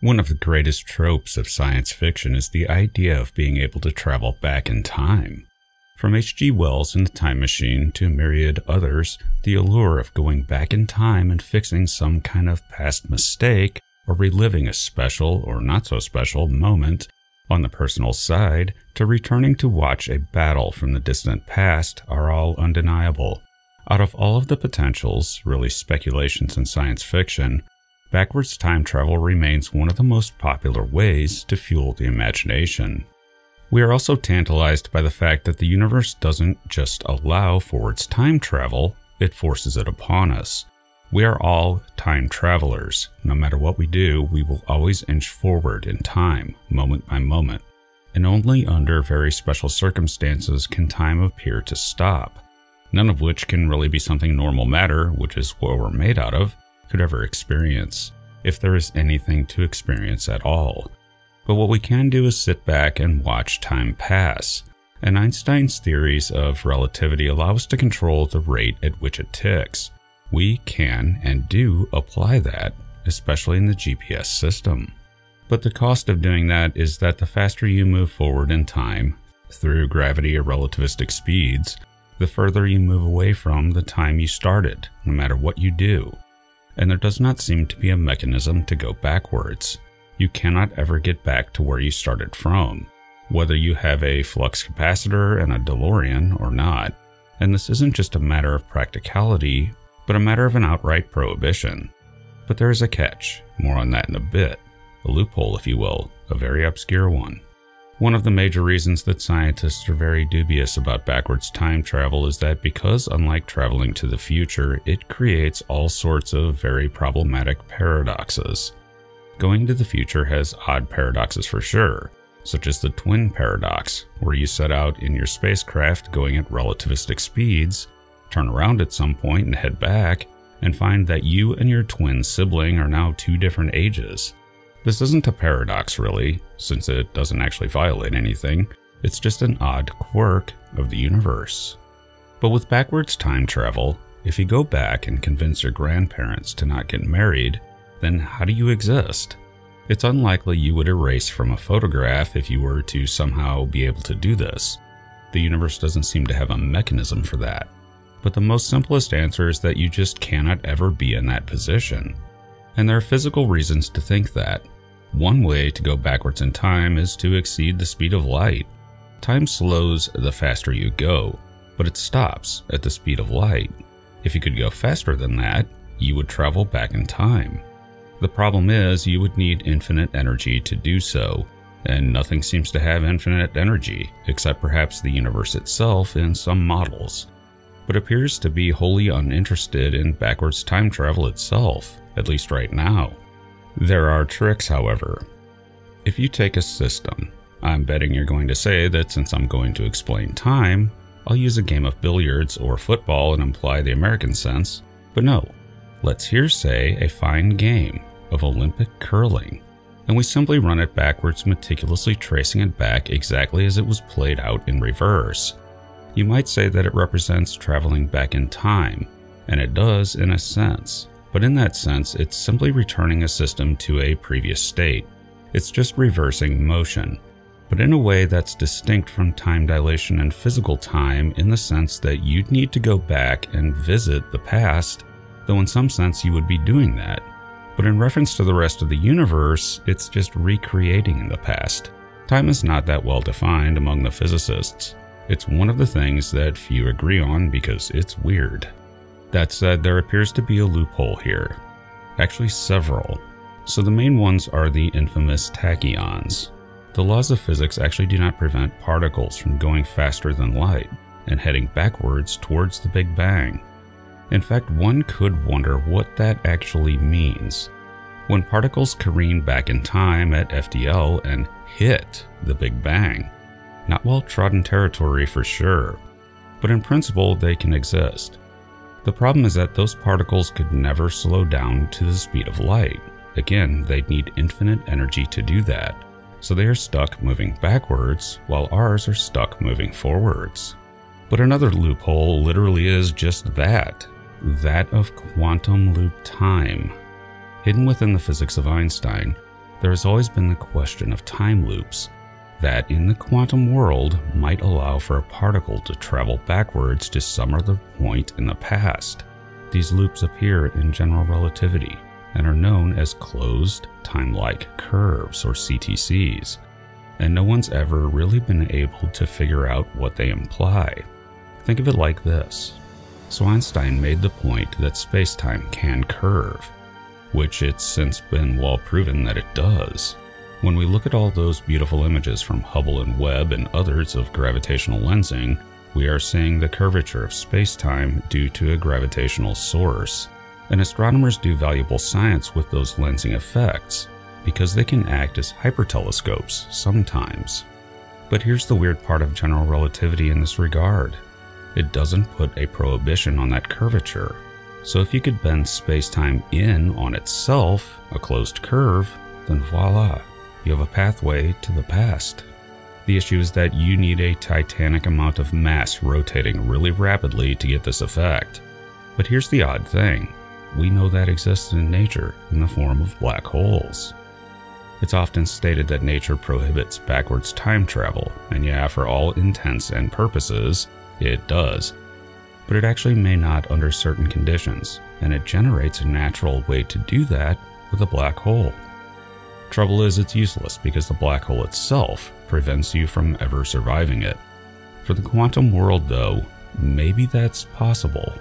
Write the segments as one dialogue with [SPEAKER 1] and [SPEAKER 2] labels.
[SPEAKER 1] One of the greatest tropes of science fiction is the idea of being able to travel back in time. From H.G. Wells and the Time Machine to myriad others, the allure of going back in time and fixing some kind of past mistake or reliving a special or not so special moment on the personal side to returning to watch a battle from the distant past are all undeniable. Out of all of the potentials, really speculations in science fiction, backwards time travel remains one of the most popular ways to fuel the imagination. We are also tantalized by the fact that the universe doesn't just allow forwards time travel, it forces it upon us. We are all time travelers. No matter what we do, we will always inch forward in time, moment by moment. And only under very special circumstances can time appear to stop. None of which can really be something normal matter, which is what we're made out of, could ever experience, if there is anything to experience at all. But what we can do is sit back and watch time pass. And Einstein's theories of relativity allow us to control the rate at which it ticks. We can and do apply that, especially in the GPS system. But the cost of doing that is that the faster you move forward in time, through gravity or relativistic speeds, the further you move away from the time you started, no matter what you do and there does not seem to be a mechanism to go backwards. You cannot ever get back to where you started from, whether you have a flux capacitor and a DeLorean or not. And this isn't just a matter of practicality, but a matter of an outright prohibition. But there is a catch, more on that in a bit. A loophole, if you will, a very obscure one. One of the major reasons that scientists are very dubious about backwards time travel is that because, unlike traveling to the future, it creates all sorts of very problematic paradoxes. Going to the future has odd paradoxes for sure, such as the twin paradox, where you set out in your spacecraft going at relativistic speeds, turn around at some point and head back, and find that you and your twin sibling are now two different ages. This isn't a paradox really, since it doesn't actually violate anything, it's just an odd quirk of the universe. But with backwards time travel, if you go back and convince your grandparents to not get married, then how do you exist? It's unlikely you would erase from a photograph if you were to somehow be able to do this. The universe doesn't seem to have a mechanism for that. But the most simplest answer is that you just cannot ever be in that position. And there are physical reasons to think that. One way to go backwards in time is to exceed the speed of light. Time slows the faster you go, but it stops at the speed of light. If you could go faster than that, you would travel back in time. The problem is you would need infinite energy to do so, and nothing seems to have infinite energy, except perhaps the universe itself in some models, but appears to be wholly uninterested in backwards time travel itself, at least right now. There are tricks, however. If you take a system, I'm betting you're going to say that since I'm going to explain time, I'll use a game of billiards or football and imply the American sense, but no. Let's here say a fine game of Olympic curling, and we simply run it backwards, meticulously tracing it back exactly as it was played out in reverse. You might say that it represents traveling back in time, and it does in a sense, but in that sense, it's simply returning a system to a previous state. It's just reversing motion, but in a way that's distinct from time dilation and physical time in the sense that you'd need to go back and visit the past, though in some sense you would be doing that. But in reference to the rest of the universe, it's just recreating the past. Time is not that well defined among the physicists. It's one of the things that few agree on because it's weird. That said, there appears to be a loophole here. Actually, several. So the main ones are the infamous tachyons. The laws of physics actually do not prevent particles from going faster than light and heading backwards towards the Big Bang. In fact, one could wonder what that actually means. When particles careen back in time at FTL and hit the Big Bang, not well trodden territory for sure, but in principle they can exist. The problem is that those particles could never slow down to the speed of light. Again, they'd need infinite energy to do that. So they are stuck moving backwards, while ours are stuck moving forwards. But another loophole literally is just that that of quantum loop time. Hidden within the physics of Einstein, there has always been the question of time loops that in the quantum world might allow for a particle to travel backwards to some other point in the past. These loops appear in general relativity and are known as closed time-like curves or CTCs, and no one's ever really been able to figure out what they imply. Think of it like this. So Einstein made the point that space-time can curve, which it's since been well proven that it does. When we look at all those beautiful images from Hubble and Webb and others of gravitational lensing, we are seeing the curvature of space-time due to a gravitational source. And astronomers do valuable science with those lensing effects, because they can act as hypertelescopes sometimes. But here's the weird part of general relativity in this regard. It doesn't put a prohibition on that curvature. So if you could bend space-time in on itself, a closed curve, then voila, you have a pathway to the past. The issue is that you need a titanic amount of mass rotating really rapidly to get this effect. But here's the odd thing. We know that exists in nature in the form of black holes. It's often stated that nature prohibits backwards time travel, and yeah, for all intents and purposes, it does. But it actually may not under certain conditions, and it generates a natural way to do that with a black hole. Trouble is, it's useless because the black hole itself prevents you from ever surviving it. For the quantum world, though, maybe that's possible.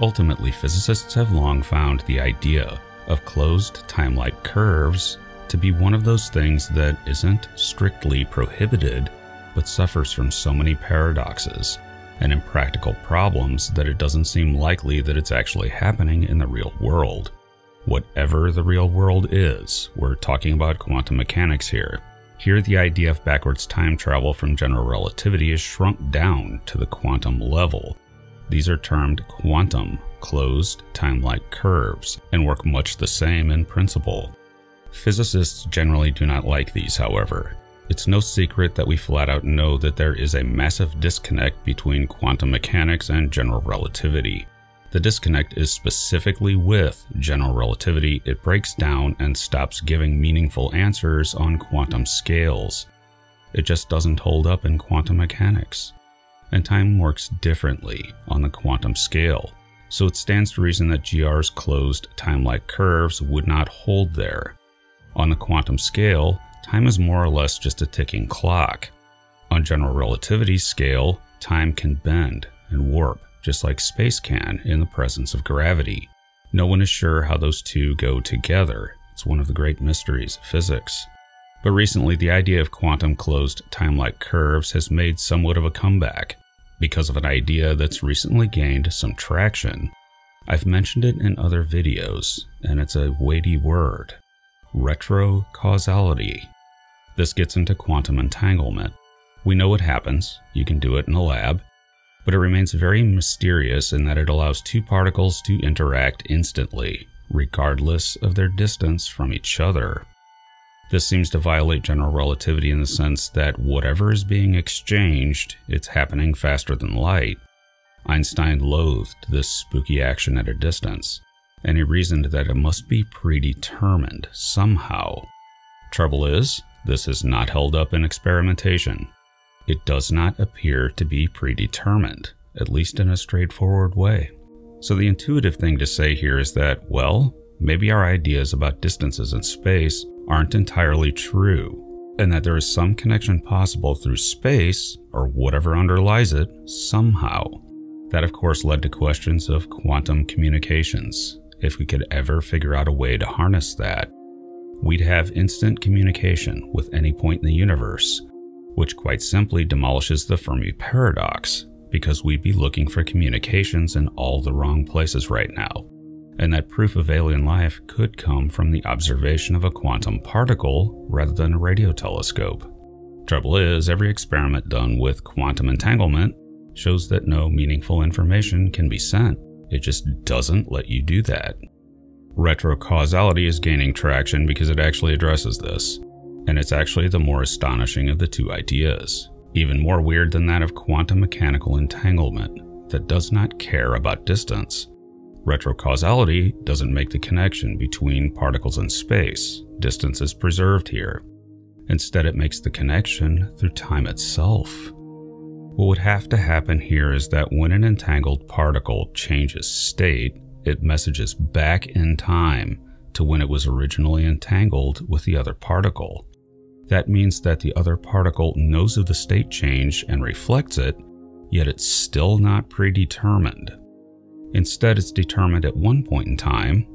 [SPEAKER 1] Ultimately, physicists have long found the idea of closed time-like curves to be one of those things that isn't strictly prohibited, but suffers from so many paradoxes and impractical problems that it doesn't seem likely that it's actually happening in the real world. Whatever the real world is, we're talking about quantum mechanics here. Here, the idea of backwards time travel from general relativity is shrunk down to the quantum level. These are termed quantum, closed, time-like curves, and work much the same in principle. Physicists generally do not like these, however. It's no secret that we flat out know that there is a massive disconnect between quantum mechanics and general relativity. The disconnect is specifically with general relativity. It breaks down and stops giving meaningful answers on quantum scales. It just doesn't hold up in quantum mechanics. And time works differently on the quantum scale, so it stands to reason that GR's closed time-like curves would not hold there. On the quantum scale, time is more or less just a ticking clock. On general relativity scale, time can bend and warp just like space can in the presence of gravity. No one is sure how those two go together. It's one of the great mysteries of physics. But recently, the idea of quantum closed time-like curves has made somewhat of a comeback because of an idea that's recently gained some traction. I've mentioned it in other videos, and it's a weighty word. Retrocausality. This gets into quantum entanglement. We know what happens, you can do it in a lab, but it remains very mysterious in that it allows two particles to interact instantly, regardless of their distance from each other. This seems to violate general relativity in the sense that whatever is being exchanged, it's happening faster than light. Einstein loathed this spooky action at a distance, and he reasoned that it must be predetermined somehow. Trouble is, this is not held up in experimentation. It does not appear to be predetermined, at least in a straightforward way. So the intuitive thing to say here is that, well, maybe our ideas about distances in space aren't entirely true, and that there is some connection possible through space, or whatever underlies it, somehow. That of course led to questions of quantum communications, if we could ever figure out a way to harness that. We'd have instant communication with any point in the universe, which quite simply demolishes the Fermi paradox, because we'd be looking for communications in all the wrong places right now, and that proof of alien life could come from the observation of a quantum particle rather than a radio telescope. Trouble is, every experiment done with quantum entanglement shows that no meaningful information can be sent. It just doesn't let you do that. Retrocausality is gaining traction because it actually addresses this and it's actually the more astonishing of the two ideas. Even more weird than that of quantum mechanical entanglement that does not care about distance. Retrocausality doesn't make the connection between particles in space, distance is preserved here. Instead, it makes the connection through time itself. What would have to happen here is that when an entangled particle changes state, it messages back in time to when it was originally entangled with the other particle. That means that the other particle knows of the state change and reflects it, yet it's still not predetermined. Instead, it's determined at one point in time,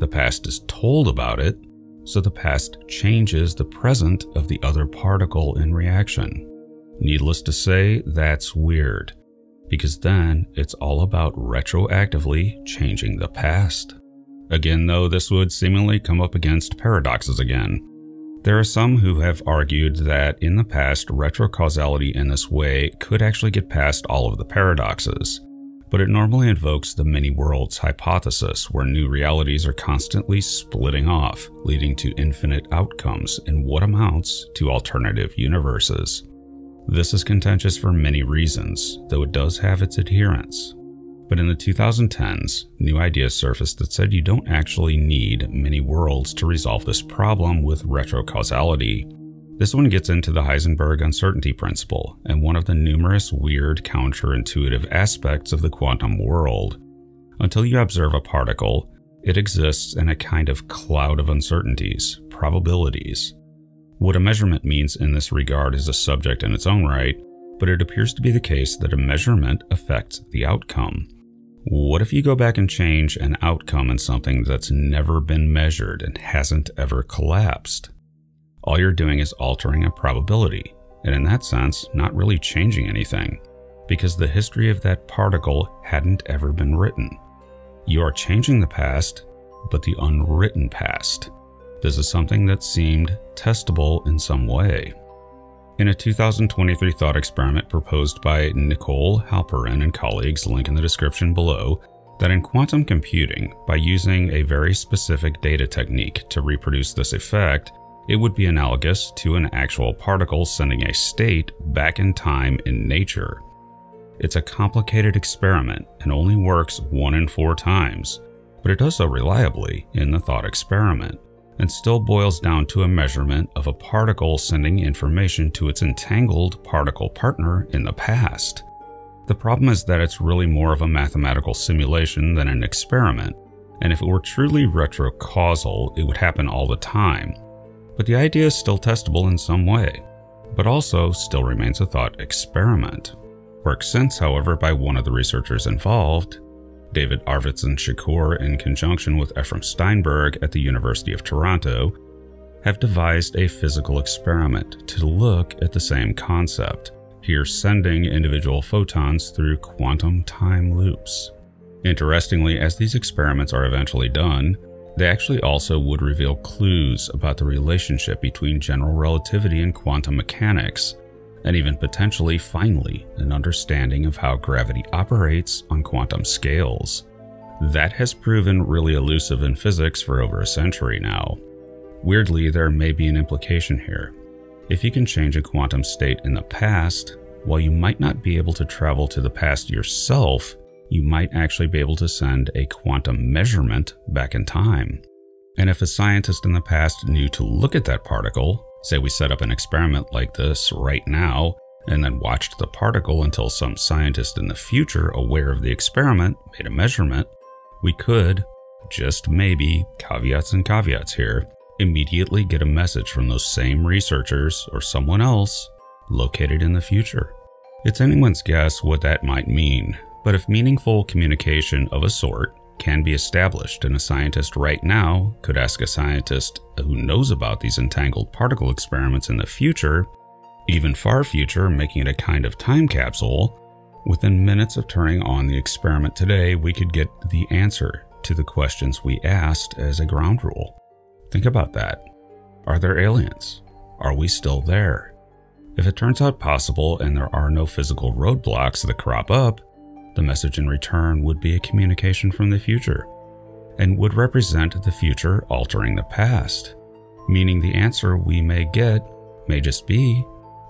[SPEAKER 1] the past is told about it, so the past changes the present of the other particle in reaction. Needless to say, that's weird, because then it's all about retroactively changing the past. Again, though, this would seemingly come up against paradoxes again. There are some who have argued that in the past, retrocausality in this way could actually get past all of the paradoxes, but it normally invokes the many worlds hypothesis, where new realities are constantly splitting off, leading to infinite outcomes in what amounts to alternative universes. This is contentious for many reasons, though it does have its adherents. But in the 2010s, new ideas surfaced that said you don't actually need many worlds to resolve this problem with retrocausality. This one gets into the Heisenberg uncertainty principle and one of the numerous weird counterintuitive aspects of the quantum world. Until you observe a particle, it exists in a kind of cloud of uncertainties, probabilities. What a measurement means in this regard is a subject in its own right, but it appears to be the case that a measurement affects the outcome. What if you go back and change an outcome in something that's never been measured and hasn't ever collapsed? All you're doing is altering a probability, and in that sense, not really changing anything, because the history of that particle hadn't ever been written. You are changing the past, but the unwritten past. This is something that seemed testable in some way. In a 2023 thought experiment proposed by Nicole Halpern and colleagues, link in the description below, that in quantum computing, by using a very specific data technique to reproduce this effect, it would be analogous to an actual particle sending a state back in time in nature. It's a complicated experiment and only works one in four times, but it does so reliably in the thought experiment and still boils down to a measurement of a particle sending information to its entangled particle partner in the past. The problem is that it's really more of a mathematical simulation than an experiment, and if it were truly retrocausal, it would happen all the time. But the idea is still testable in some way, but also still remains a thought experiment. Work since, however, by one of the researchers involved, David Arvidsson Shukur, in conjunction with Aephraim Steinberg at the University of Toronto, have devised a physical experiment to look at the same concept, here sending individual photons through quantum time loops. Interestingly, as these experiments are eventually done, they actually also would reveal clues about the relationship between general relativity and quantum mechanics, and even potentially, finally, an understanding of how gravity operates on quantum scales. That has proven really elusive in physics for over a century now. Weirdly, there may be an implication here. If you can change a quantum state in the past, while you might not be able to travel to the past yourself, you might actually be able to send a quantum measurement back in time. And if a scientist in the past knew to look at that particle, Say we set up an experiment like this right now and then watched the particle until some scientist in the future, aware of the experiment, made a measurement, we could, just maybe, caveats and caveats here, immediately get a message from those same researchers or someone else located in the future. It's anyone's guess what that might mean, but if meaningful communication of a sort can be established, and a scientist right now could ask a scientist who knows about these entangled particle experiments in the future, even far future, making it a kind of time capsule. Within minutes of turning on the experiment today, we could get the answer to the questions we asked as a ground rule. Think about that. Are there aliens? Are we still there? If it turns out possible and there are no physical roadblocks that crop up, the message in return would be a communication from the future and would represent the future altering the past, meaning the answer we may get may just be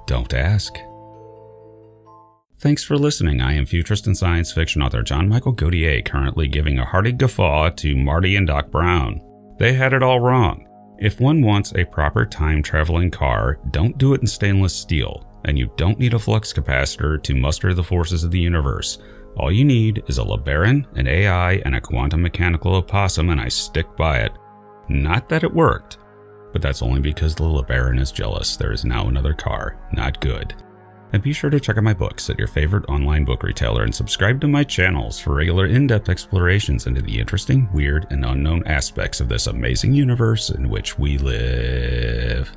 [SPEAKER 1] don't ask. Thanks for listening. I am futurist and science fiction author John Michael Godier, currently giving a hearty guffaw to Marty and Doc Brown. They had it all wrong. If one wants a proper time traveling car, don't do it in stainless steel, and you don't need a flux capacitor to muster the forces of the universe. All you need is a LeBaron, an AI, and a quantum mechanical opossum, and I stick by it. Not that it worked, but that's only because the LeBaron is jealous. There is now another car. Not good. And be sure to check out my books at your favorite online book retailer and subscribe to my channels for regular in depth explorations into the interesting, weird, and unknown aspects of this amazing universe in which we live.